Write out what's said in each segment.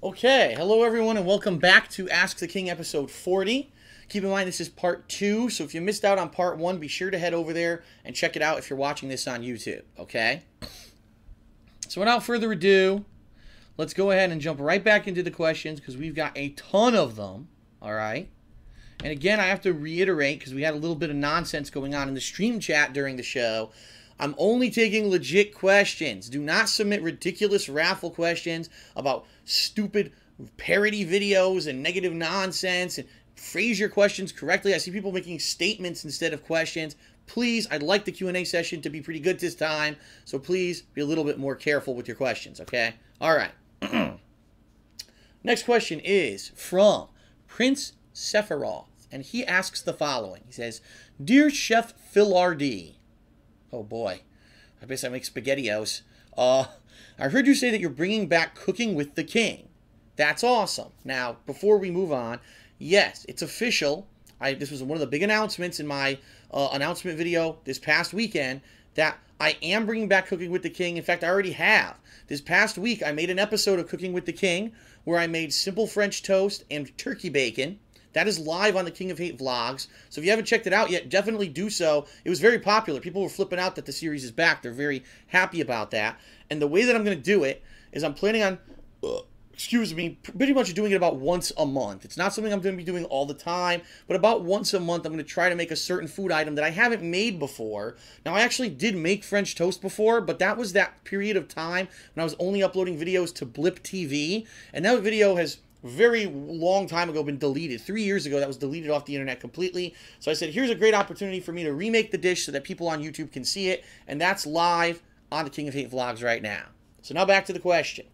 Okay, hello everyone, and welcome back to Ask the King episode 40. Keep in mind this is part two, so if you missed out on part one, be sure to head over there and check it out if you're watching this on YouTube, okay? So without further ado, let's go ahead and jump right back into the questions because we've got a ton of them, all right? And again, I have to reiterate because we had a little bit of nonsense going on in the stream chat during the show. I'm only taking legit questions. Do not submit ridiculous raffle questions about stupid parody videos and negative nonsense and phrase your questions correctly. I see people making statements instead of questions. Please, I'd like the Q&A session to be pretty good this time, so please be a little bit more careful with your questions, okay? All right. Next question is from Prince Sephiroth, and he asks the following. He says, Dear Chef Phil RD, Oh boy. I guess I make spaghettios. Uh, I heard you say that you're bringing back Cooking with the King. That's awesome. Now, before we move on, yes, it's official. I this was one of the big announcements in my uh, announcement video this past weekend that I am bringing back Cooking with the King. In fact, I already have. This past week, I made an episode of Cooking with the King where I made simple French toast and turkey bacon. That is live on the King of Hate vlogs. So if you haven't checked it out yet, definitely do so. It was very popular. People were flipping out that the series is back. They're very happy about that. And the way that I'm going to do it is I'm planning on, uh, excuse me, pretty much doing it about once a month. It's not something I'm going to be doing all the time, but about once a month I'm going to try to make a certain food item that I haven't made before. Now, I actually did make French toast before, but that was that period of time when I was only uploading videos to Blip TV. And that video has very long time ago been deleted. Three years ago, that was deleted off the internet completely. So I said, here's a great opportunity for me to remake the dish so that people on YouTube can see it. And that's live on the King of Hate vlogs right now. So now back to the question.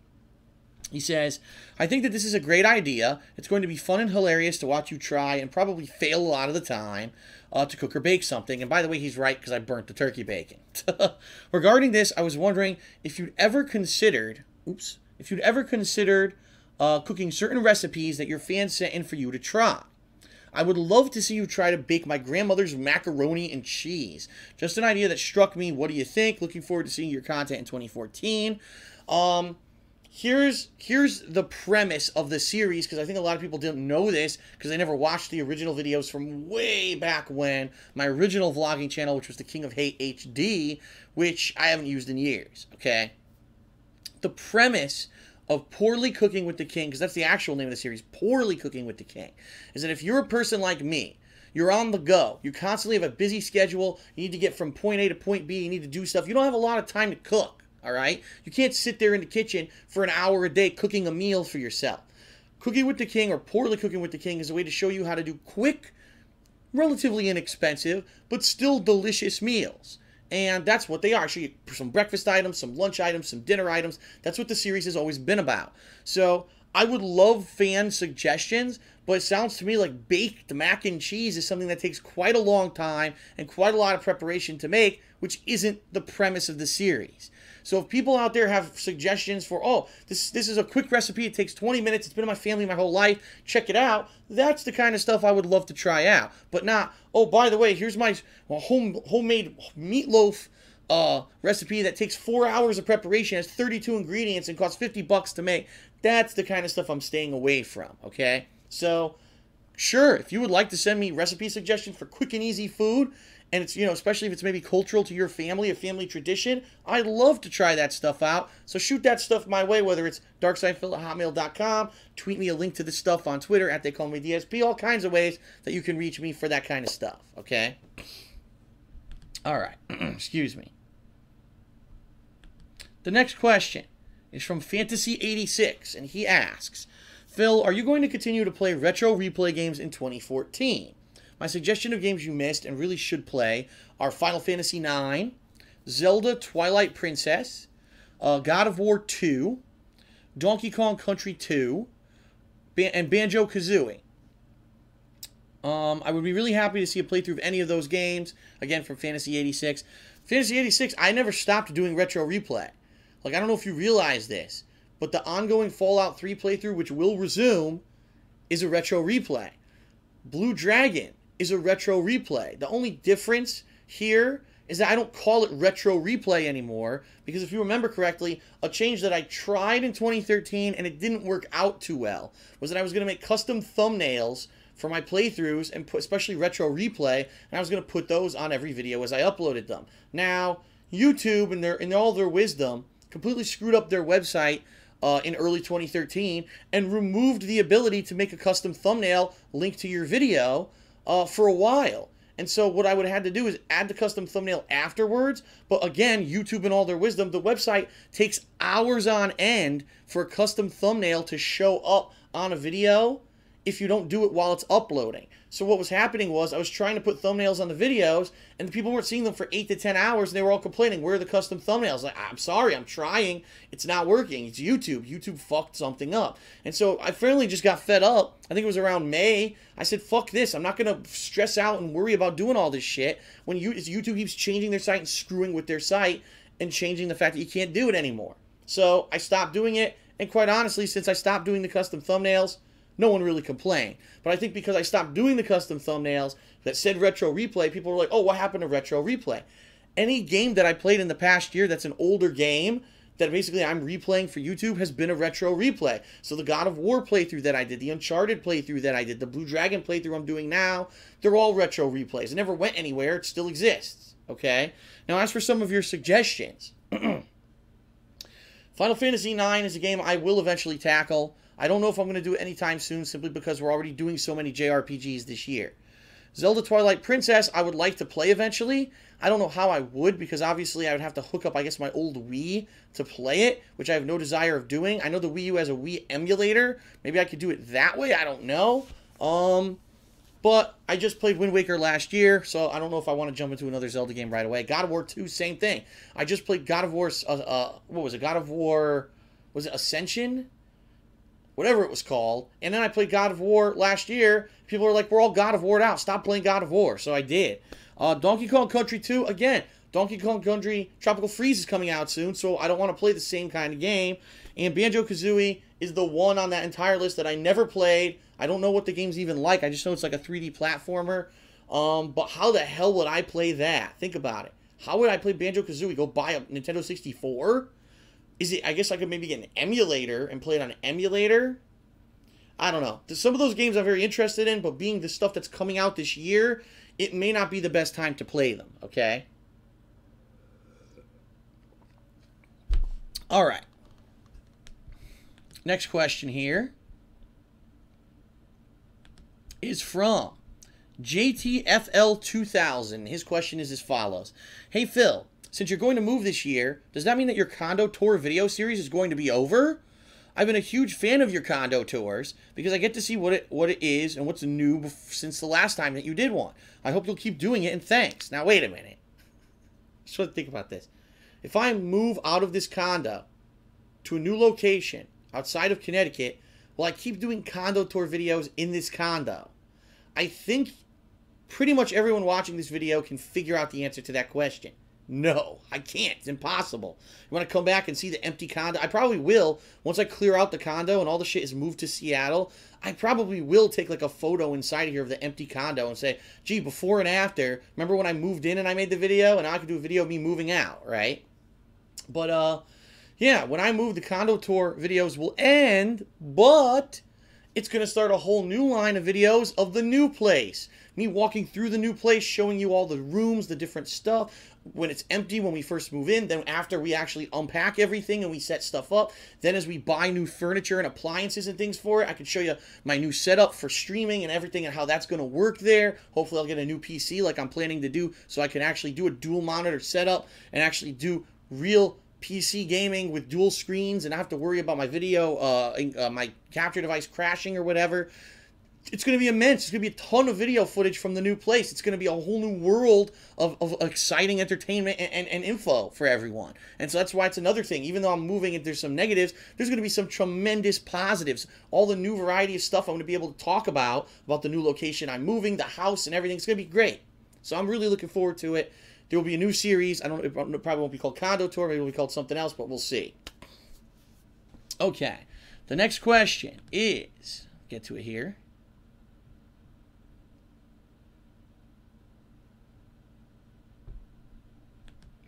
He says, I think that this is a great idea. It's going to be fun and hilarious to watch you try and probably fail a lot of the time uh, to cook or bake something. And by the way, he's right because I burnt the turkey bacon. Regarding this, I was wondering if you'd ever considered, oops, if you'd ever considered uh, cooking certain recipes that your fans sent in for you to try. I would love to see you try to bake my grandmother's macaroni and cheese. Just an idea that struck me. What do you think? Looking forward to seeing your content in 2014. Um, here's here's the premise of the series because I think a lot of people didn't know this because they never watched the original videos from way back when my original vlogging channel, which was the King of Hate HD, which I haven't used in years. Okay, the premise of Poorly Cooking with the King, because that's the actual name of the series, Poorly Cooking with the King, is that if you're a person like me, you're on the go, you constantly have a busy schedule, you need to get from point A to point B, you need to do stuff, you don't have a lot of time to cook, all right? You can't sit there in the kitchen for an hour a day cooking a meal for yourself. Cooking with the King or Poorly Cooking with the King is a way to show you how to do quick, relatively inexpensive, but still delicious meals. And that's what they are. show you some breakfast items, some lunch items, some dinner items. That's what the series has always been about. So I would love fan suggestions, but it sounds to me like baked mac and cheese is something that takes quite a long time and quite a lot of preparation to make, which isn't the premise of the series. So if people out there have suggestions for, oh, this this is a quick recipe, it takes 20 minutes, it's been in my family my whole life, check it out. That's the kind of stuff I would love to try out. But not, oh, by the way, here's my home homemade meatloaf uh, recipe that takes four hours of preparation, has 32 ingredients, and costs 50 bucks to make. That's the kind of stuff I'm staying away from. Okay, so sure, if you would like to send me recipe suggestions for quick and easy food, and it's you know especially if it's maybe cultural to your family a family tradition i love to try that stuff out. So shoot that stuff my way whether it's darksydephil at hotmail.com tweet me a link to this stuff on twitter at they call me dsp all kinds of ways that you can reach me for that kind of stuff okay? All right excuse me. The next question is from fantasy 86 and he asks phil are you going to continue to play retro replay games in 2014 my suggestion of games you missed and really should play are Final Fantasy IX, Zelda Twilight Princess, uh, God of War 2, Donkey Kong Country 2, and Banjo Kazooie. Um, I would be really happy to see a playthrough of any of those games. Again, from Fantasy 86. Fantasy 86, I never stopped doing retro replay. Like, I don't know if you realize this, but the ongoing Fallout 3 playthrough, which will resume, is a retro replay. Blue Dragon is a retro replay. The only difference here is that I don't call it retro replay anymore because if you remember correctly, a change that I tried in 2013 and it didn't work out too well was that I was going to make custom thumbnails for my playthroughs and put, especially retro replay, and I was going to put those on every video as I uploaded them. Now, YouTube and their in all their wisdom completely screwed up their website uh, in early 2013 and removed the ability to make a custom thumbnail linked to your video uh, for a while. And so what I would have had to do is add the custom thumbnail afterwards. But again, YouTube and all their wisdom, the website takes hours on end for a custom thumbnail to show up on a video if you don't do it while it's uploading. So what was happening was I was trying to put thumbnails on the videos and the people weren't seeing them for 8 to 10 hours and they were all complaining, where are the custom thumbnails? Like, I'm sorry, I'm trying. It's not working. It's YouTube. YouTube fucked something up. And so I finally just got fed up. I think it was around May. I said, fuck this. I'm not going to stress out and worry about doing all this shit when you, YouTube keeps changing their site and screwing with their site and changing the fact that you can't do it anymore. So I stopped doing it. And quite honestly, since I stopped doing the custom thumbnails, no one really complained. But I think because I stopped doing the custom thumbnails that said retro replay, people were like, oh, what happened to retro replay? Any game that I played in the past year that's an older game that basically I'm replaying for YouTube has been a retro replay. So the God of War playthrough that I did, the Uncharted playthrough that I did, the Blue Dragon playthrough I'm doing now, they're all retro replays. It never went anywhere. It still exists. Okay? Now, as for some of your suggestions, Final Fantasy IX is a game I will eventually tackle. I don't know if I'm going to do it anytime soon simply because we're already doing so many JRPGs this year. Zelda Twilight Princess, I would like to play eventually. I don't know how I would because obviously I would have to hook up, I guess, my old Wii to play it, which I have no desire of doing. I know the Wii U has a Wii emulator. Maybe I could do it that way. I don't know. Um, but I just played Wind Waker last year, so I don't know if I want to jump into another Zelda game right away. God of War 2, same thing. I just played God of War, uh, uh, what was it? God of War, was it Ascension? Whatever it was called. And then I played God of War last year. People were like, we're all God of War out. Stop playing God of War. So I did. Uh, Donkey Kong Country 2, again, Donkey Kong Country Tropical Freeze is coming out soon, so I don't want to play the same kind of game. And Banjo Kazooie is the one on that entire list that I never played. I don't know what the game's even like. I just know it's like a 3D platformer. Um, but how the hell would I play that? Think about it. How would I play Banjo Kazooie? Go buy a Nintendo 64? Is it? I guess I could maybe get an emulator and play it on an emulator. I don't know. Some of those games I'm very interested in, but being the stuff that's coming out this year, it may not be the best time to play them. Okay. All right. Next question here is from JTFL2000. His question is as follows Hey, Phil, since you're going to move this year, does that mean that your condo tour video series is going to be over? I've been a huge fan of your condo tours because I get to see what it what it is and what's new since the last time that you did one. I hope you'll keep doing it and thanks. Now wait a minute. Just want to think about this. If I move out of this condo to a new location outside of Connecticut, will I keep doing condo tour videos in this condo? I think pretty much everyone watching this video can figure out the answer to that question. No, I can't. It's impossible. You want to come back and see the empty condo? I probably will. Once I clear out the condo and all the shit is moved to Seattle, I probably will take like a photo inside here of the empty condo and say, gee, before and after. Remember when I moved in and I made the video? And I can do a video of me moving out, right? But, uh, yeah, when I move, the condo tour videos will end, but it's going to start a whole new line of videos of the new place. Me walking through the new place, showing you all the rooms, the different stuff, when it's empty when we first move in, then after we actually unpack everything and we set stuff up, then as we buy new furniture and appliances and things for it, I can show you my new setup for streaming and everything and how that's going to work there. Hopefully I'll get a new PC like I'm planning to do so I can actually do a dual monitor setup and actually do real PC gaming with dual screens and not have to worry about my video, uh, uh, my capture device crashing or whatever it's going to be immense. It's going to be a ton of video footage from the new place. It's going to be a whole new world of, of exciting entertainment and, and, and, info for everyone. And so that's why it's another thing. Even though I'm moving and there's some negatives, there's going to be some tremendous positives. All the new variety of stuff I'm going to be able to talk about, about the new location I'm moving, the house, and everything. It's going to be great. So I'm really looking forward to it. There will be a new series. I don't. It probably won't be called Condo Tour. Maybe it'll be called something else, but we'll see. Okay. The next question is get to it here.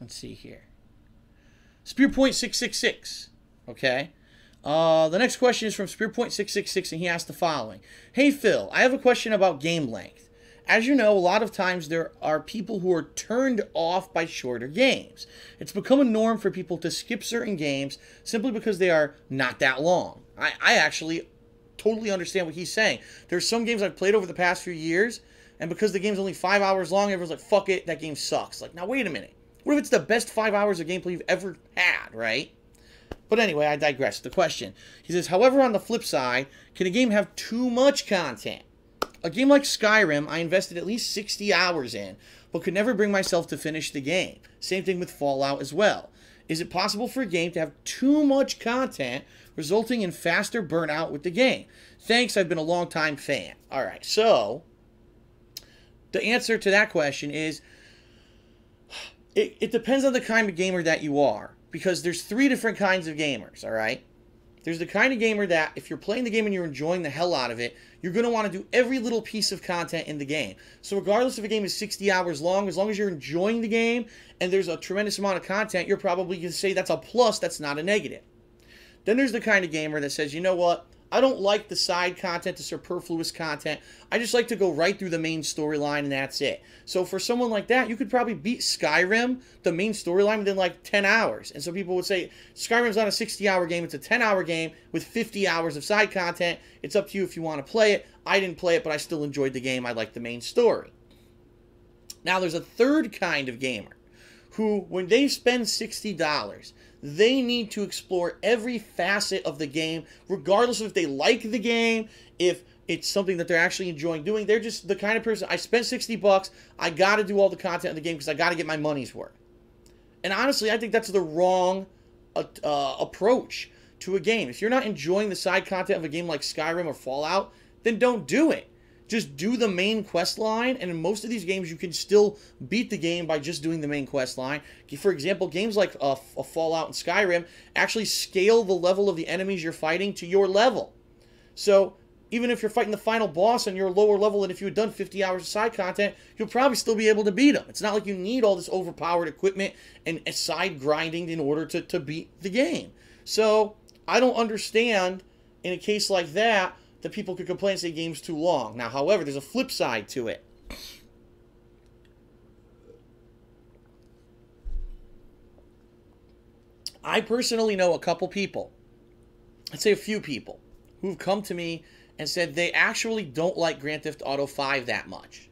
See here. Spearpoint666. Okay. Uh, the next question is from Spearpoint666, and he asked the following Hey, Phil, I have a question about game length. As you know, a lot of times there are people who are turned off by shorter games. It's become a norm for people to skip certain games simply because they are not that long. I, I actually totally understand what he's saying. There's some games I've played over the past few years, and because the game's only five hours long, everyone's like, fuck it, that game sucks. Like, now wait a minute. What if it's the best five hours of gameplay you've ever had, right? But anyway, I digress. The question. He says, however, on the flip side, can a game have too much content? A game like Skyrim, I invested at least 60 hours in, but could never bring myself to finish the game. Same thing with Fallout as well. Is it possible for a game to have too much content, resulting in faster burnout with the game? Thanks, I've been a long time fan. All right, so the answer to that question is it, it depends on the kind of gamer that you are because there's three different kinds of gamers, all right? There's the kind of gamer that if you're playing the game and you're enjoying the hell out of it, you're going to want to do every little piece of content in the game. So regardless if a game is 60 hours long, as long as you're enjoying the game and there's a tremendous amount of content, you're probably going to say that's a plus, that's not a negative. Then there's the kind of gamer that says, you know what? I don't like the side content, the superfluous content. I just like to go right through the main storyline and that's it. So for someone like that, you could probably beat Skyrim, the main storyline, within like 10 hours. And so people would say Skyrim's not a 60 hour game, it's a 10 hour game with 50 hours of side content. It's up to you if you want to play it. I didn't play it, but I still enjoyed the game. I like the main story. Now there's a third kind of gamer who, when they spend $60, they need to explore every facet of the game, regardless of if they like the game, if it's something that they're actually enjoying doing. They're just the kind of person, I spent 60 bucks, I got to do all the content in the game because I got to get my money's worth. And honestly, I think that's the wrong uh, uh, approach to a game. If you're not enjoying the side content of a game like Skyrim or Fallout, then don't do it just do the main quest line and in most of these games you can still beat the game by just doing the main quest line. For example games like uh, a fallout and skyrim actually scale the level of the enemies you're fighting to your level. So even if you're fighting the final boss and you're lower level than if you had done 50 hours of side content you'll probably still be able to beat them it's not like you need all this overpowered equipment and side grinding in order to, to beat the game. So i don't understand in a case like that that people could complain and say game's too long. Now, however, there's a flip side to it. I personally know a couple people, I'd say a few people, who've come to me and said they actually don't like Grand Theft Auto 5 that much.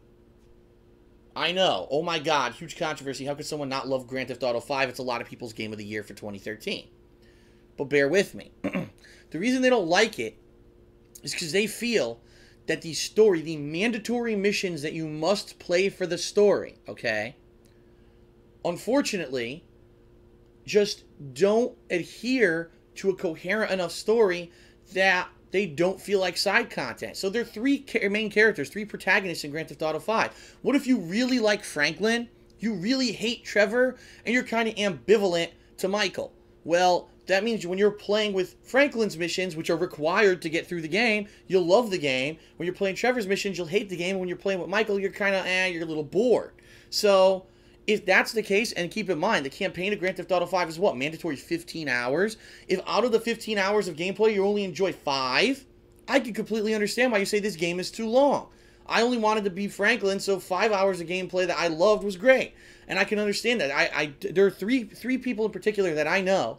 I know. Oh my god, huge controversy. How could someone not love Grand Theft Auto 5? It's a lot of people's game of the year for 2013. But bear with me. the reason they don't like it is because they feel that the story, the mandatory missions that you must play for the story, okay, unfortunately, just don't adhere to a coherent enough story that they don't feel like side content. So there are three main characters, three protagonists in Grand Theft Auto 5. What if you really like Franklin, you really hate Trevor, and you're kind of ambivalent to Michael? Well, that means when you're playing with Franklin's missions, which are required to get through the game, you'll love the game. When you're playing Trevor's missions, you'll hate the game. When you're playing with Michael, you're kind of, eh, you're a little bored. So, if that's the case, and keep in mind, the campaign of Grand Theft Auto 5 is what? Mandatory 15 hours? If out of the 15 hours of gameplay, you only enjoy 5, I can completely understand why you say this game is too long. I only wanted to be Franklin, so 5 hours of gameplay that I loved was great. And I can understand that. I, I there are three three people in particular that I know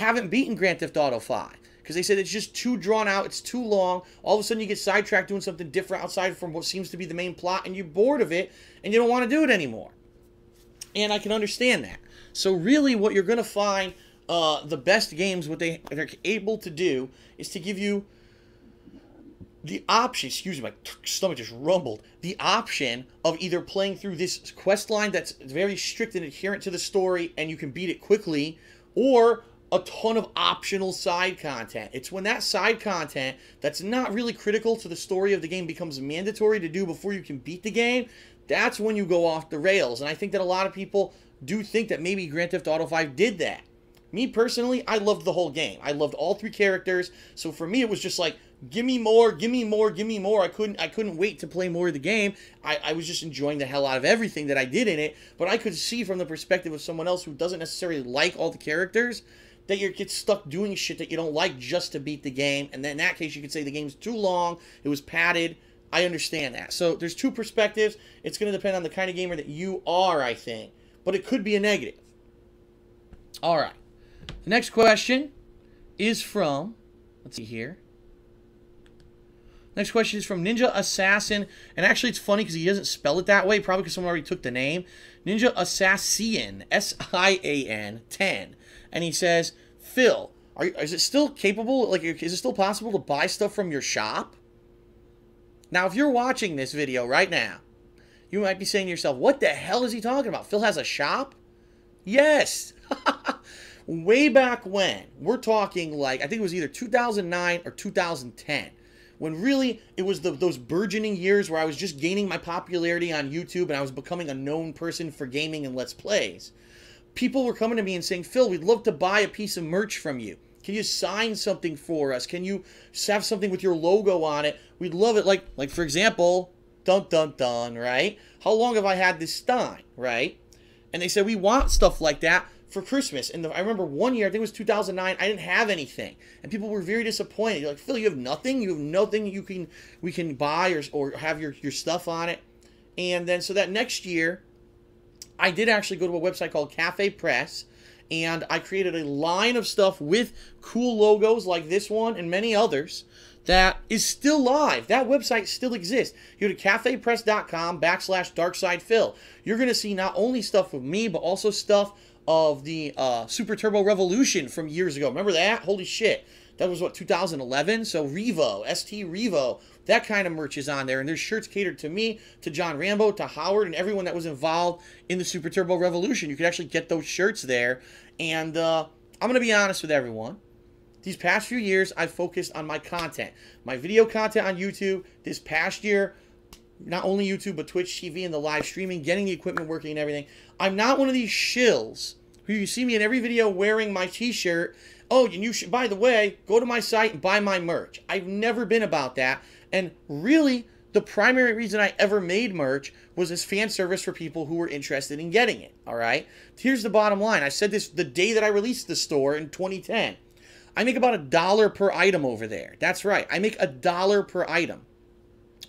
haven't beaten Grand Theft Auto 5 because they said it's just too drawn out, it's too long. All of a sudden, you get sidetracked doing something different outside from what seems to be the main plot, and you're bored of it, and you don't want to do it anymore. And I can understand that. So, really, what you're going to find uh, the best games, what they are able to do, is to give you the option, excuse me, my stomach just rumbled, the option of either playing through this quest line that's very strict and adherent to the story and you can beat it quickly, or a ton of optional side content. It's when that side content that's not really critical to the story of the game becomes mandatory to do before you can beat the game. That's when you go off the rails. And I think that a lot of people do think that maybe Grand Theft Auto 5 did that. Me personally, I loved the whole game. I loved all three characters. So for me, it was just like give me more, give me more, give me more. I couldn't I couldn't wait to play more of the game. I, I was just enjoying the hell out of everything that I did in it. But I could see from the perspective of someone else who doesn't necessarily like all the characters that you get stuck doing shit that you don't like just to beat the game. And then in that case, you could say the game's too long, it was padded. I understand that. So there's two perspectives. It's going to depend on the kind of gamer that you are, I think. But it could be a negative. All right. The next question is from, let's see here. Next question is from Ninja Assassin. And actually, it's funny because he doesn't spell it that way, probably because someone already took the name. Ninja Assassin, S I A N 10. And he says, Phil, are, is it still capable? Like, is it still possible to buy stuff from your shop? Now, if you're watching this video right now, you might be saying to yourself, what the hell is he talking about? Phil has a shop? Yes. Way back when, we're talking like, I think it was either 2009 or 2010 when really it was the, those burgeoning years where I was just gaining my popularity on YouTube and I was becoming a known person for gaming and Let's Plays. People were coming to me and saying, Phil, we'd love to buy a piece of merch from you. Can you sign something for us? Can you have something with your logo on it? We'd love it. Like, like for example, dun dun dun, right? How long have I had this Stein, right? And they said, we want stuff like that for Christmas. And the, I remember one year, I think it was 2009, I didn't have anything, and people were very disappointed. You're like, Phil, you have nothing. You have nothing you can we can buy or or have your your stuff on it. And then so that next year, I did actually go to a website called Cafe Press. And I created a line of stuff with cool logos like this one and many others that is still live. That website still exists. You go to cafepress.com backslash darksydephil. You're going to see not only stuff of me, but also stuff of the uh, Super Turbo Revolution from years ago. Remember that? Holy shit. That was what, 2011? So Revo, ST Revo, that kind of merch is on there. And there's shirts catered to me, to John Rambo, to Howard, and everyone that was involved in the Super Turbo Revolution. You could actually get those shirts there. And uh, I'm going to be honest with everyone. These past few years, I've focused on my content. My video content on YouTube. This past year, not only YouTube, but Twitch TV and the live streaming, getting the equipment working and everything. I'm not one of these shills who you see me in every video wearing my t-shirt. Oh, and you should, by the way, go to my site and buy my merch. I've never been about that. And really, the primary reason I ever made merch was as fan service for people who were interested in getting it. All right. Here's the bottom line. I said this the day that I released the store in 2010. I make about a dollar per item over there. That's right. I make a dollar per item.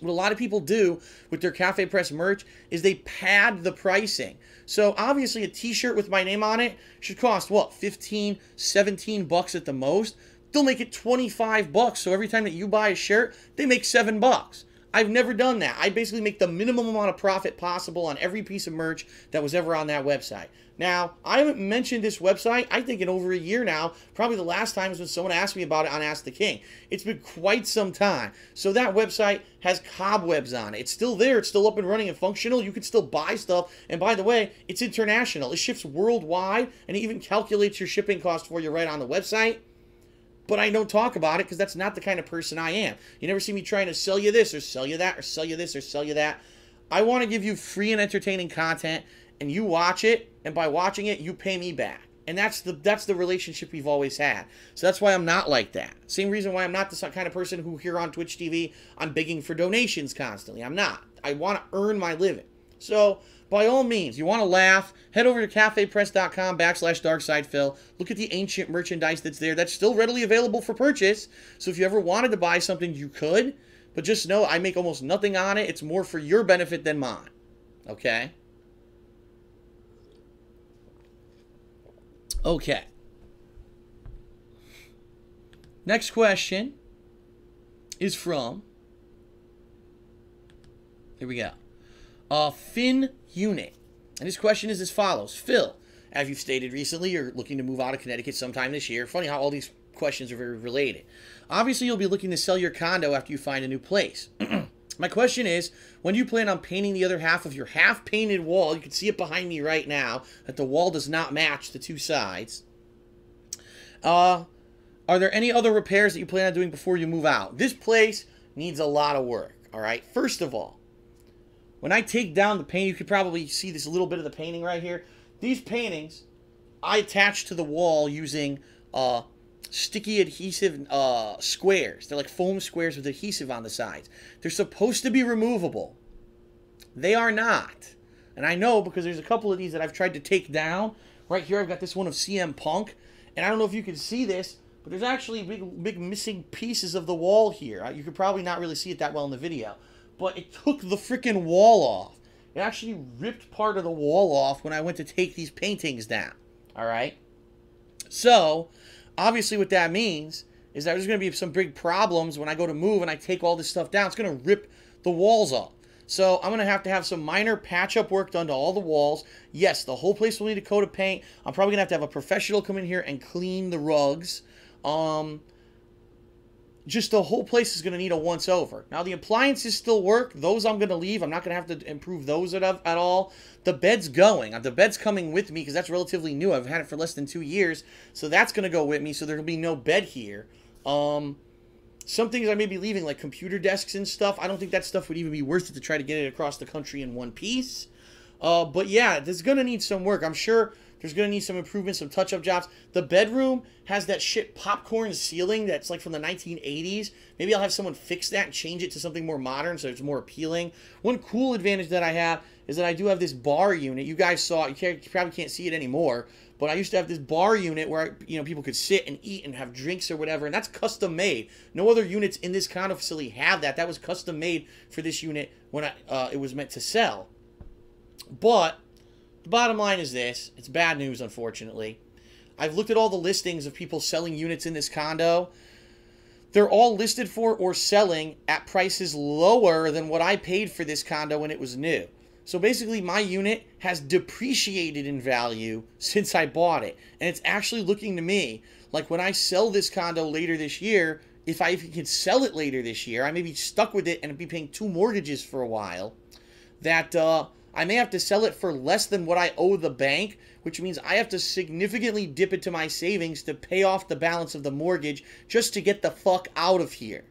What a lot of people do with their Cafe Press merch is they pad the pricing. So obviously a t-shirt with my name on it should cost what, 15, 17 bucks at the most. They'll make it 25 bucks. So every time that you buy a shirt, they make 7 bucks. I've never done that. I basically make the minimum amount of profit possible on every piece of merch that was ever on that website. Now, I haven't mentioned this website, I think, in over a year now. Probably the last time is when someone asked me about it on Ask the King. It's been quite some time. So that website has cobwebs on it. It's still there. It's still up and running and functional. You can still buy stuff. And by the way, it's international. It ships worldwide and it even calculates your shipping cost for you right on the website but I don't talk about it because that's not the kind of person I am. You never see me trying to sell you this or sell you that or sell you this or sell you that. I want to give you free and entertaining content and you watch it and by watching it you pay me back. And that's the that's the relationship we've always had. So that's why I'm not like that. Same reason why I'm not the kind of person who here on Twitch TV I'm begging for donations constantly. I'm not. I want to earn my living. So by all means, you want to laugh, head over to cafepress.com backslash darksydephil. Look at the ancient merchandise that's there. That's still readily available for purchase. So if you ever wanted to buy something, you could. But just know I make almost nothing on it. It's more for your benefit than mine. Okay? Okay. Next question is from. Here we go. Uh, Finn Unit. And his question is as follows Phil, as you've stated recently, you're looking to move out of Connecticut sometime this year. Funny how all these questions are very related. Obviously, you'll be looking to sell your condo after you find a new place. My question is, when do you plan on painting the other half of your half-painted wall? You can see it behind me right now, that the wall does not match the two sides. Uh, are there any other repairs that you plan on doing before you move out? This place needs a lot of work, all right? First of all, when I take down the paint, you could probably see this little bit of the painting right here. These paintings, I attached to the wall using uh, sticky adhesive uh, squares. They're like foam squares with adhesive on the sides. They're supposed to be removable. They are not. And I know because there's a couple of these that I've tried to take down. Right here, I've got this one of CM Punk. And I don't know if you can see this, but there's actually big, big missing pieces of the wall here. You could probably not really see it that well in the video. But it took the freaking wall off. It actually ripped part of the wall off when I went to take these paintings down. All right? So, obviously what that means is that there's going to be some big problems when I go to move and I take all this stuff down. It's going to rip the walls off. So I'm going to have to have some minor patch-up work done to all the walls. Yes, the whole place will need a coat of paint. I'm probably going to have to have a professional come in here and clean the rugs. Um, just the whole place is going to need a once over. Now the appliances still work. Those I'm going to leave. I'm not going to have to improve those at, at all. The bed's going. The bed's coming with me because that's relatively new. I've had it for less than two years. So that's going to go with me. So there'll be no bed here. Um, some things I may be leaving, like computer desks and stuff. I don't think that stuff would even be worth it to try to get it across the country in one piece. Uh, but yeah, this is going to need some work. I'm sure there's going to need some improvements, some touch up jobs. The bedroom has that shit popcorn ceiling that's like from the 1980s. Maybe I'll have someone fix that and change it to something more modern so it's more appealing. One cool advantage that I have is that I do have this bar unit. You guys saw it. You, you probably can't see it anymore. But I used to have this bar unit where you know people could sit and eat and have drinks or whatever, and that's custom made. No other units in this condo facility have that. That was custom made for this unit when I, uh, it was meant to sell. But the bottom line is this it's bad news, unfortunately. I've looked at all the listings of people selling units in this condo. They're all listed for or selling at prices lower than what I paid for this condo when it was new. So basically, my unit has depreciated in value since I bought it. And it's actually looking to me like when I sell this condo later this year, if I can sell it later this year, I may be stuck with it and be paying two mortgages for a while. That uh, I may have to sell it for less than what I owe the bank, which means I have to significantly dip into my savings to pay off the balance of the mortgage just to get the fuck out of here.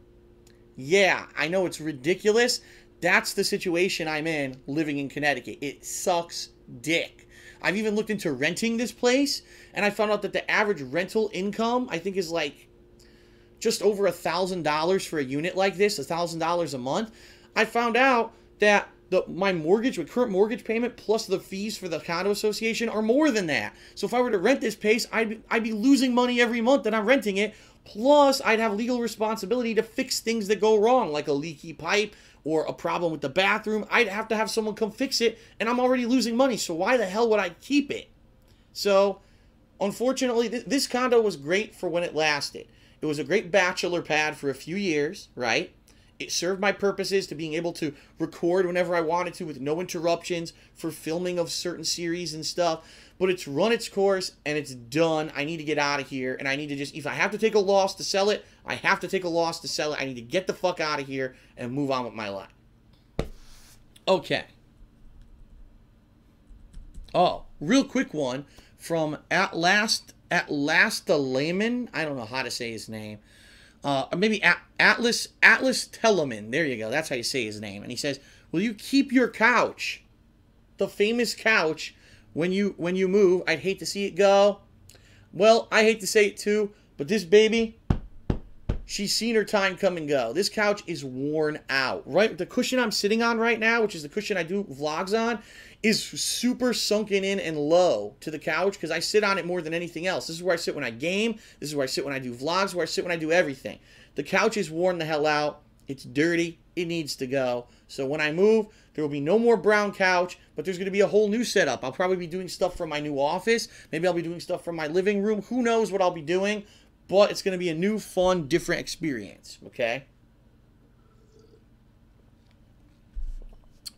Yeah, I know it's ridiculous. That's the situation I'm in living in Connecticut. It sucks dick. I've even looked into renting this place, and I found out that the average rental income, I think, is like just over a thousand dollars for a unit like this, a thousand dollars a month. I found out that the my mortgage, my current mortgage payment plus the fees for the condo association are more than that. So if I were to rent this place, I'd be, I'd be losing money every month that I'm renting it. Plus, I'd have legal responsibility to fix things that go wrong, like a leaky pipe or a problem with the bathroom. I'd have to have someone come fix it, and I'm already losing money. So why the hell would I keep it? So, unfortunately, th- this condo was great for when it lasted. It was a great bachelor pad for a few years, right? It served my purposes to being able to record whenever I wanted to with no interruptions for filming of certain series and stuff. But it's run its course and it's done. I need to get out of here and I need to just, if I have to take a loss to sell it, I have to take a loss to sell it. I need to get the fuck out of here and move on with my life. Okay. Oh, real quick one from at last at last the layman. I don't know how to say his name uh, or maybe Atlas Atlas Telemann. There you go. That's how you say his name. And he says, "Will you keep your couch, the famous couch, when you when you move? I'd hate to see it go. Well, I hate to say it too, but this baby, she's seen her time come and go. This couch is worn out. Right, the cushion I'm sitting on right now, which is the cushion I do vlogs on, is super sunken in and low to the couch because I sit on it more than anything else. This is where I sit when I game. This is where I sit when I do vlogs, where I sit when I do everything. The couch is worn the hell out. It's dirty. It needs to go. So when I move, there will be no more brown couch, but there's going to be a whole new setup. I'll probably be doing stuff from my new office. Maybe I'll be doing stuff from my living room. Who knows what I'll be doing, but it's going to be a new, fun, different experience. Okay?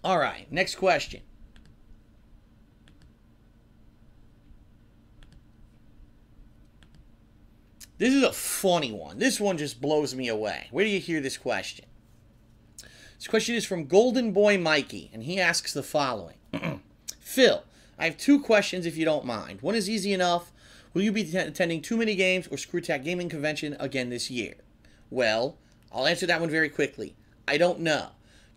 All right, next question. This is a funny one. This one just blows me away. Where do you hear this question? This question is from Golden Boy Mikey, and he asks the following Phil, I have two questions if you don't mind. One is easy enough. Will you be attending too many games or ScrewAttack Gaming Convention again this year? Well, I'll answer that one very quickly. I don't know.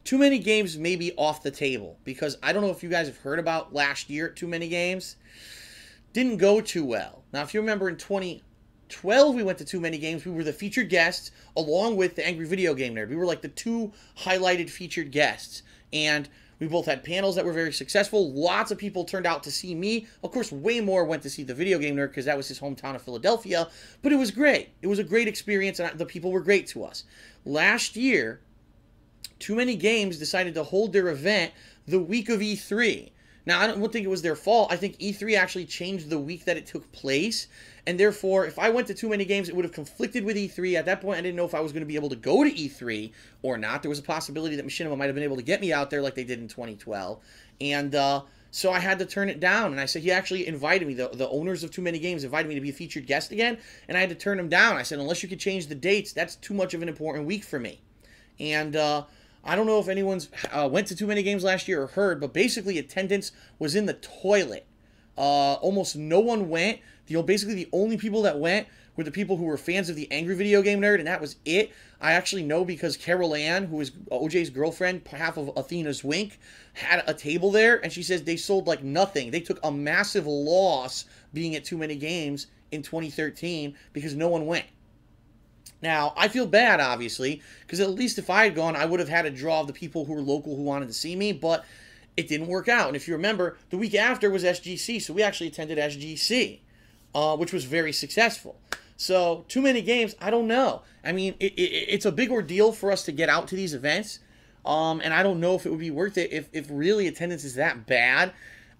Too many games may be off the table because I don't know if you guys have heard about last year, Too Many Games. Didn't go too well. Now, if you remember in 20 12, we went to too many games. We were the featured guests along with the Angry Video Game Nerd. We were like the two highlighted featured guests. And we both had panels that were very successful. Lots of people turned out to see me. Of course, way more went to see the Video Game Nerd because that was his hometown of Philadelphia. But it was great. It was a great experience, and the people were great to us. Last year, too many games decided to hold their event the week of E3. Now, I don't think it was their fault. I think E3 actually changed the week that it took place. And therefore, if I went to too many games, it would have conflicted with E3. At that point, I didn't know if I was going to be able to go to E3 or not. There was a possibility that Machinima might have been able to get me out there like they did in 2012. And uh, so I had to turn it down. And I said, he actually invited me. The, the owners of Too Many Games invited me to be a featured guest again. And I had to turn them down. I said, unless you could change the dates, that's too much of an important week for me. And uh, I don't know if anyone's uh, went to too many games last year or heard, but basically attendance was in the toilet. Uh, almost no one went. The basically the only people that went were the people who were fans of the Angry Video Game Nerd, and that was it. I actually know because Carol Ann, who is OJ's girlfriend, half of Athena's Wink, had a table there, and she says they sold like nothing. They took a massive loss being at too many games in 2013 because no one went. Now, I feel bad, obviously, because at least if I had gone, I would have had a draw of the people who were local who wanted to see me, but it didn't work out. And if you remember, the week after was SGC, so we actually attended SGC, uh, which was very successful. So, too many games, I don't know. I mean, it, it, it's a big ordeal for us to get out to these events, um, and I don't know if it would be worth it if, if really attendance is that bad.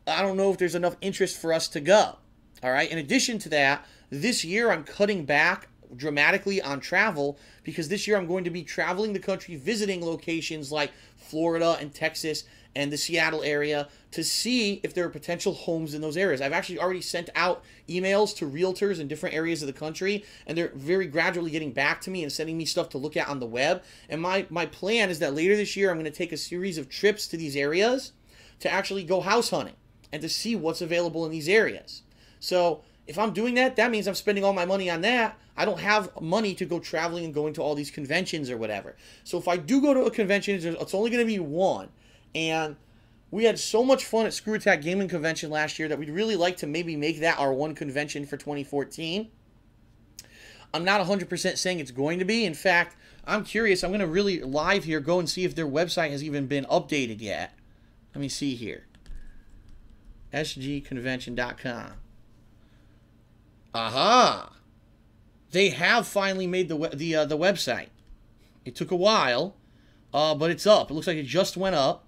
I don't know if there's enough interest for us to go. All right. In addition to that, this year I'm cutting back dramatically on travel because this year I'm going to be traveling the country, visiting locations like Florida and Texas and the Seattle area to see if there are potential homes in those areas. I've actually already sent out emails to realtors in different areas of the country, and they're very gradually getting back to me and sending me stuff to look at on the web. And my, my plan is that later this year, I'm going to take a series of trips to these areas to actually go house hunting and to see what's available in these areas. So if I'm doing that, that means I'm spending all my money on that. I don't have money to go traveling and going to all these conventions or whatever. So if I do go to a convention, it's only going to be one. And we had so much fun at Screw Attack Gaming Convention last year that we'd really like to maybe make that our one convention for 2014. I'm not 100% saying it's going to be. In fact, I'm curious. I'm going to really live here go and see if their website has even been updated yet. Let me see here. sgconvention.com. Aha! They have finally made the the uh, the website. It took a while, uh, but it's up. It looks like it just went up.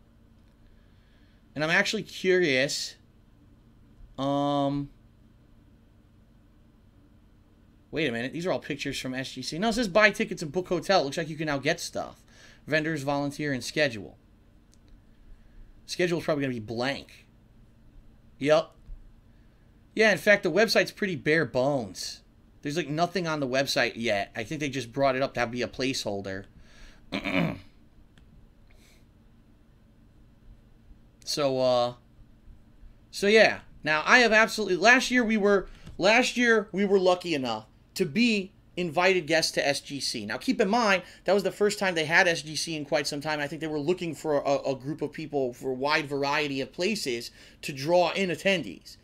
And I'm actually curious. Um. Wait a minute. These are all pictures from SGC. No, it says buy tickets and book hotel. It looks like you can now get stuff. Vendors, volunteer, and schedule. Schedule is probably going to be blank. Yep. Yeah, in fact, the website's pretty bare bones. There's like nothing on the website yet. I think they just brought it up to be a placeholder. so, uh, so yeah. Now I have absolutely. Last year we were. Last year we were lucky enough to be invited guests to SGC. Now keep in mind that was the first time they had SGC in quite some time. I think they were looking for a, a group of people for a wide variety of places to draw in attendees.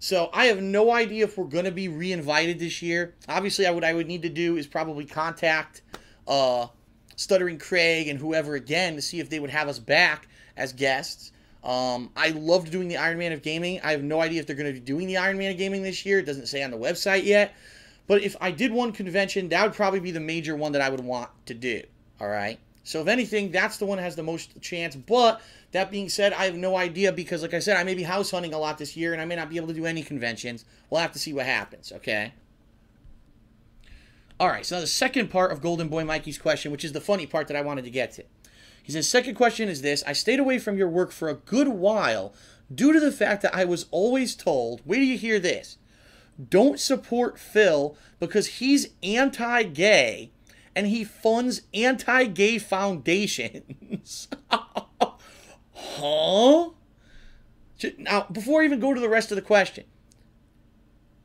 So I have no idea if we're going to be re-invited this year. Obviously, I, what I would need to do is probably contact uh, Stuttering Craig and whoever again to see if they would have us back as guests. Um, I loved doing the Iron Man of Gaming. I have no idea if they're going to be doing the Iron Man of Gaming this year. It doesn't say on the website yet. But if I did one convention, that would probably be the major one that I would want to do. All right. So if anything, that's the one that has the most chance. But that being said, I have no idea because, like I said, I may be house hunting a lot this year and I may not be able to do any conventions. We'll have to see what happens, okay? All right, so now the second part of Golden Boy Mikey's question, which is the funny part that I wanted to get to. He says, second question is this I stayed away from your work for a good while due to the fact that I was always told, wait till you hear this, don't support Phil because he's anti gay and he funds anti gay foundations. Oh, Huh? Now, before I even go to the rest of the question,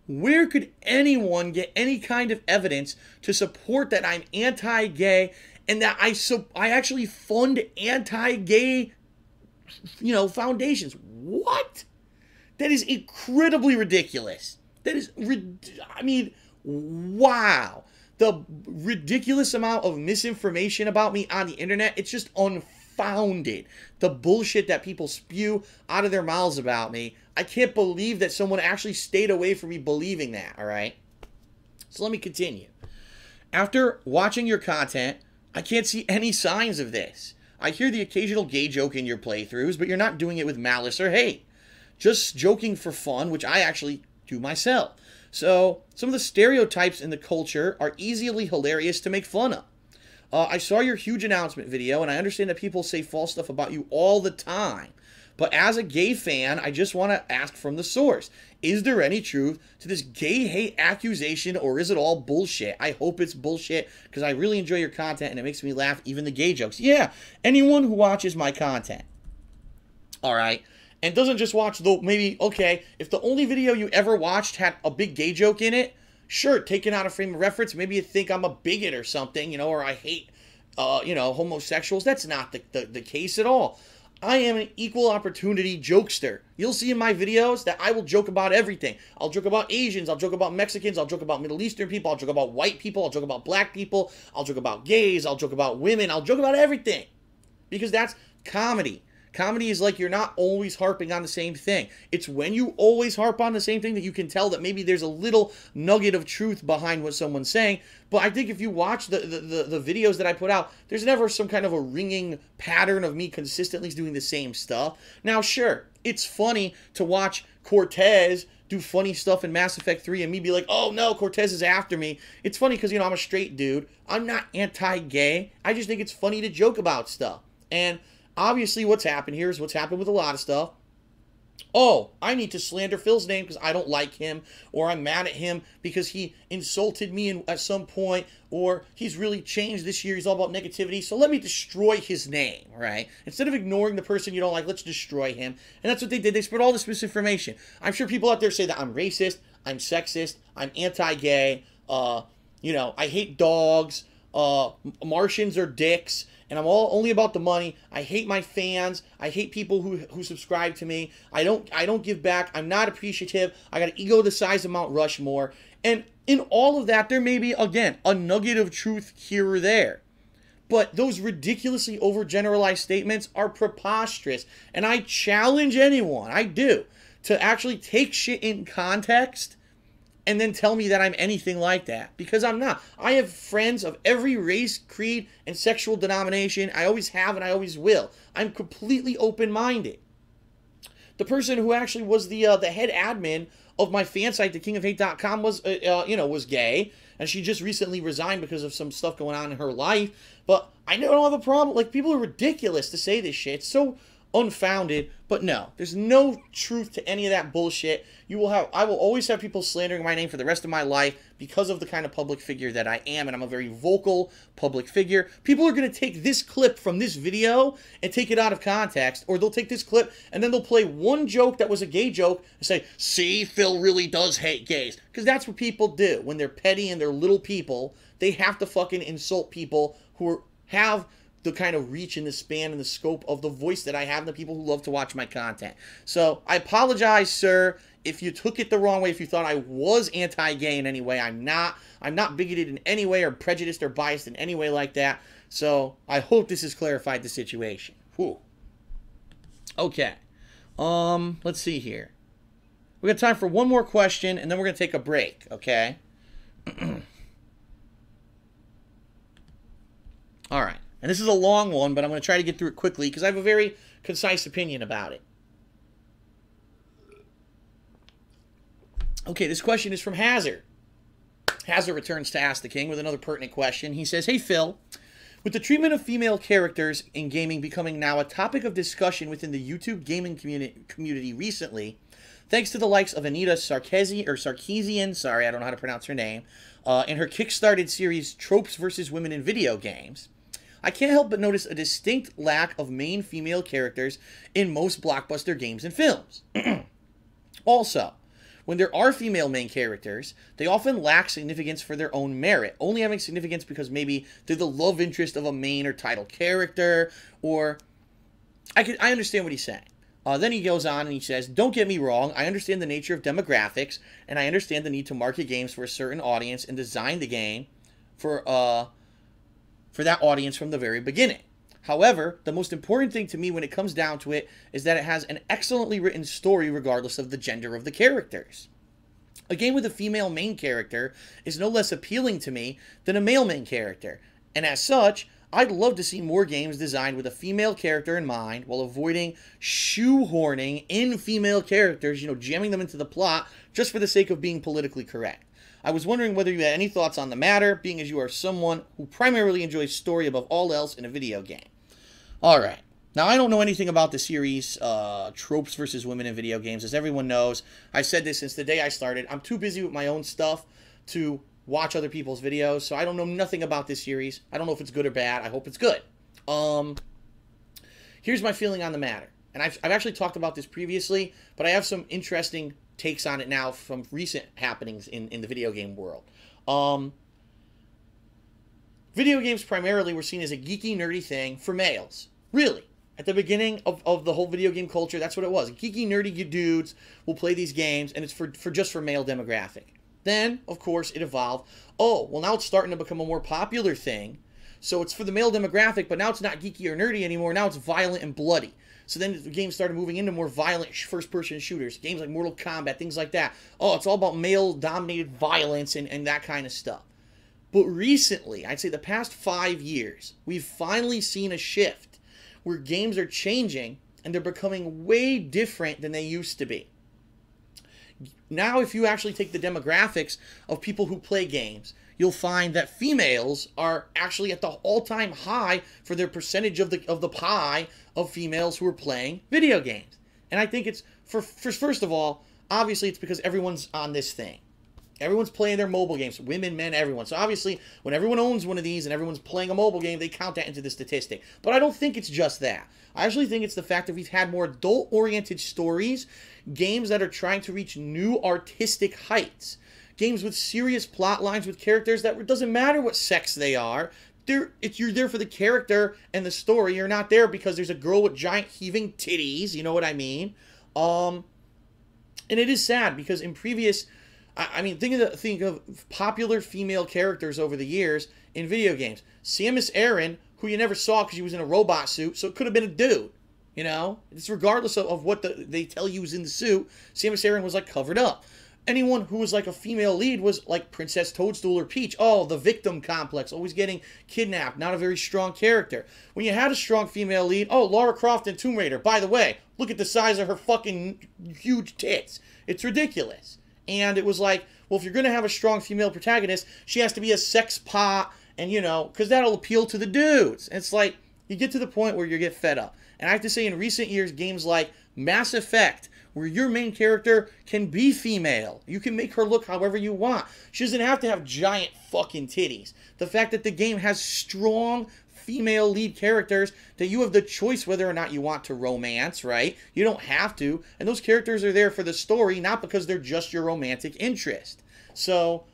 where could anyone get any kind of evidence to support that I'm anti-gay and that I so I actually fund anti-gay you know foundations? What? That is incredibly ridiculous. That is I mean, wow. The ridiculous amount of misinformation about me on the internet, it's just unfounded. The bullshit that people spew out of their mouths about me. I can't believe that someone actually stayed away from me believing that, all right? So let me continue. After watching your content, I can't see any signs of this. I hear the occasional gay joke in your playthroughs, but you're not doing it with malice or hate. Just joking for fun, which I actually do myself. So, some of the stereotypes in the culture are easily hilarious to make fun of. Uh, I saw your huge announcement video, and I understand that people say false stuff about you all the time. But as a gay fan, I just want to ask from the source Is there any truth to this gay hate accusation, or is it all bullshit? I hope it's bullshit because I really enjoy your content and it makes me laugh, even the gay jokes. Yeah, anyone who watches my content, all right, and doesn't just watch the maybe, okay, if the only video you ever watched had a big gay joke in it, sure, taken out of frame of reference, maybe you think I'm a bigot or something, you know, or I hate, uh, you know, homosexuals. That's not the, the, the case at all. I am an equal opportunity jokester. You'll see in my videos that I will joke about everything. I'll joke about Asians, I'll joke about Mexicans, I'll joke about Middle Eastern people, I'll joke about white people, I'll joke about black people, I'll joke about gays, I'll joke about women, I'll joke about everything. Because that's comedy. Comedy is like you're not always harping on the same thing. It's when you always harp on the same thing that you can tell that maybe there's a little nugget of truth behind what someone's saying. But I think if you watch the, the, the, the videos that I put out, there's never some kind of a ringing pattern of me consistently doing the same stuff. Now, sure, it's funny to watch Cortez do funny stuff in Mass Effect 3 and me be like, oh no, Cortez is after me. It's funny because, you know, I'm a straight dude. I'm not anti gay. I just think it's funny to joke about stuff. And Obviously, what's happened here is what's happened with a lot of stuff. Oh, I need to slander Phil's name because I don't like him, or I'm mad at him because he insulted me in, at some point, or he's really changed this year. He's all about negativity. So let me destroy his name, right? Instead of ignoring the person you don't like, let's destroy him. And that's what they did. They spread all this misinformation. I'm sure people out there say that I'm racist, I'm sexist, I'm anti gay, uh, you know, I hate dogs, uh, Martians are dicks and I'm all only about the money. I hate my fans. I hate people who who subscribe to me. I don't I don't give back. I'm not appreciative. I got an ego the size of Mount Rushmore. And in all of that, there may be again a nugget of truth here or there. But those ridiculously overgeneralized statements are preposterous. And I challenge anyone, I do, to actually take shit in context and then tell me that I'm anything like that because I'm not. I have friends of every race, creed, and sexual denomination. I always have and I always will. I'm completely open-minded. The person who actually was the uh, the head admin of my fan site, thekingofhate.com, was uh, uh, you know was gay, and she just recently resigned because of some stuff going on in her life. But I don't have a problem. Like people are ridiculous to say this shit. It's so unfounded. But no, there's no truth to any of that bullshit. You will have I will always have people slandering my name for the rest of my life because of the kind of public figure that I am and I'm a very vocal public figure. People are going to take this clip from this video and take it out of context or they'll take this clip and then they'll play one joke that was a gay joke and say, "See, Phil really does hate gays." Because that's what people do when they're petty and they're little people. They have to fucking insult people who are, have the kind of reach and the span and the scope of the voice that I have and the people who love to watch my content. So I apologize, sir, if you took it the wrong way, if you thought I was anti-gay in any way. I'm not. I'm not bigoted in any way or prejudiced or biased in any way like that. So I hope this has clarified the situation. Whew. Okay. Um, let's see here. We got time for one more question, and then we're gonna take a break. Okay. All right. And this is a long one, but I'm going to try to get through it quickly because I have a very concise opinion about it. Okay, this question is from Hazard. Hazard returns to Ask the King with another pertinent question. He says, Hey Phil, with the treatment of female characters in gaming becoming now a topic of discussion within the YouTube gaming community, community recently, thanks to the likes of Anita Sarkeesian, or Sarkeesian, sorry, I don't know how to pronounce her name, uh, and her kickstarted series Tropes versus Women in Video Games, I can't help but notice a distinct lack of main female characters in most blockbuster games and films. also, when there are female main characters, they often lack significance for their own merit, only having significance because maybe they're the love interest of a main or title character, or I can I understand what he's saying. Uh, then he goes on and he says, Don't get me wrong, I understand the nature of demographics, and I understand the need to market games for a certain audience and design the game for uh for that audience from the very beginning. However, the most important thing to me when it comes down to it is that it has an excellently written story regardless of the gender of the characters. A game with a female main character is no less appealing to me than a male main character, and as such, I'd love to see more games designed with a female character in mind while avoiding shoehorning in female characters, you know, jamming them into the plot just for the sake of being politically correct. I was wondering whether you had any thoughts on the matter, being as you are someone who primarily enjoys story above all else in a video game. All right. Now, I don't know anything about the series uh, Tropes versus Women in Video Games. As everyone knows, I said this since the day I started. I'm too busy with my own stuff to watch other people's videos, so I don't know nothing about this series. I don't know if it's good or bad. I hope it's good. Um, here's my feeling on the matter. And I've, I've actually talked about this previously, but I have some interesting takes on it now from recent happenings in, in the video game world. Um, video games primarily were seen as a geeky, nerdy thing for males. Really. At the beginning of, of the whole video game culture, that's what it was. Geeky, nerdy dudes will play these games, and it's for, for just for male demographic. Then, of course, it evolved. Oh, well, now it's starting to become a more popular thing. So it's for the male demographic, but now it's not geeky or nerdy anymore. Now it's violent and bloody. So then the game started moving into more violent first person shooters, games like Mortal Kombat, things like that. Oh, it's all about male dominated violence and, and that kind of stuff. But recently, I'd say the past five years, we've finally seen a shift where games are changing and they're becoming way different than they used to be. Now, if you actually take the demographics of people who play games, you'll find that females are actually at the all-time high for their percentage of the of the pie of females who are playing video games. And I think it's for, for first of all, obviously it's because everyone's on this thing. Everyone's playing their mobile games, women, men, everyone. So obviously, when everyone owns one of these and everyone's playing a mobile game, they count that into the statistic. But I don't think it's just that. I actually think it's the fact that we've had more adult-oriented stories, games that are trying to reach new artistic heights games with serious plot lines with characters that doesn't matter what sex they are. They're, it's, you're there for the character and the story. You're not there because there's a girl with giant heaving titties. You know what I mean? Um, and it is sad because in previous, I, I mean, think of the, think of popular female characters over the years in video games. Samus Aran, who you never saw because she was in a robot suit, so it could have been a dude. You know, it's regardless of, of what the, they tell you is in the suit. Samus Aran was like covered up anyone who was like a female lead was like Princess Toadstool or Peach. Oh, the victim complex, always getting kidnapped, not a very strong character. When you had a strong female lead, oh, Lara Croft in Tomb Raider. By the way, look at the size of her fucking huge tits. It's ridiculous. And it was like, well, if you're going to have a strong female protagonist, she has to be a sex pot, and you know, because that'll appeal to the dudes. It's like, you get to the point where you get fed up. And I have to say, in recent years, games like Mass Effect, where your main character can be female. You can make her look however you want. She doesn't have to have giant fucking titties. The fact that the game has strong female lead characters that you have the choice whether or not you want to romance, right? You don't have to. And those characters are there for the story, not because they're just your romantic interest. So,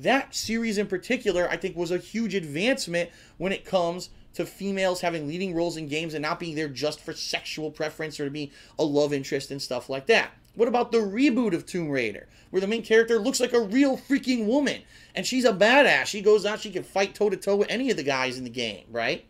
that series in particular, I think, was a huge advancement when it comes to females having leading roles in games and not being there just for sexual preference or to be a love interest and stuff like that. What about the reboot of Tomb Raider, where the main character looks like a real freaking woman and she's a badass? She goes out, she can fight toe to toe with any of the guys in the game, right?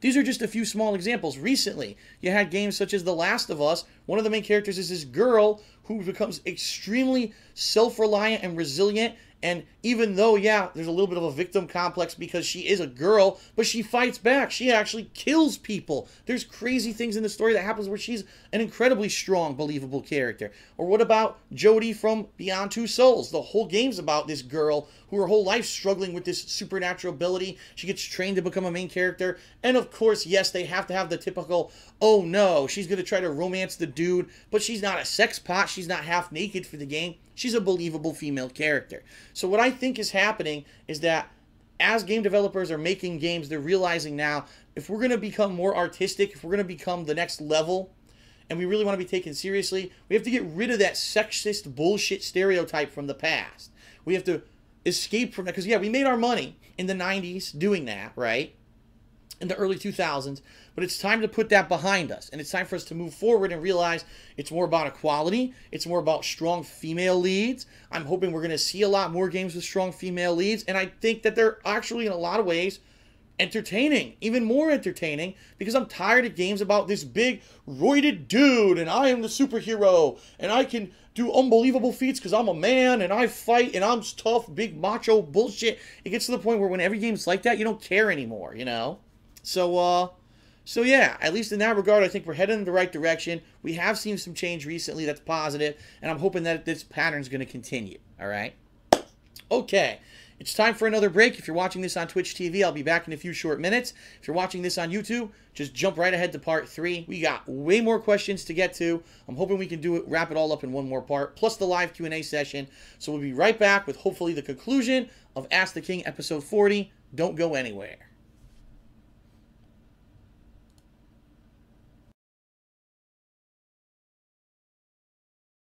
These are just a few small examples. Recently, you had games such as The Last of Us. One of the main characters is this girl who becomes extremely self reliant and resilient and even though, yeah, there's a little bit of a victim complex because she is a girl, but she fights back. She actually kills people. There's crazy things in the story that happens where she's an incredibly strong, believable character. Or what about Jodie from Beyond Two Souls? The whole game's about this girl who her whole life struggling with this supernatural ability. She gets trained to become a main character. And of course, yes, they have to have the typical, oh no, she's going to try to romance the dude, but she's not a sex pot. She's not half naked for the game. She's a believable female character. So what I think is happening is that as game developers are making games, they're realizing now if we're going to become more artistic, if we're going to become the next level, and we really want to be taken seriously, we have to get rid of that sexist bullshit stereotype from the past. We have to escape from that because yeah, we made our money in the 90s doing that, right? In the early 2000s, but it's time to put that behind us. And it's time for us to move forward and realize it's more about equality. It's more about strong female leads. I'm hoping we're going to see a lot more games with strong female leads. And I think that they're actually, in a lot of ways, entertaining, even more entertaining, because I'm tired of games about this big roided dude and I am the superhero and I can do unbelievable feats because I'm a man and I fight and I'm tough, big macho bullshit. It gets to the point where when every game's like that, you don't care anymore, you know? So, uh, so yeah, at least in that regard, I think we're heading in the right direction. We have seen some change recently that's positive, and I'm hoping that this pattern is going to continue. All right. Okay. It's time for another break. If you're watching this on Twitch TV, I'll be back in a few short minutes. If you're watching this on YouTube, just jump right ahead to part three. We got way more questions to get to. I'm hoping we can do it, wrap it all up in one more part, plus the live Q&A session. So we'll be right back with hopefully the conclusion of Ask the King episode 40. Don't go anywhere.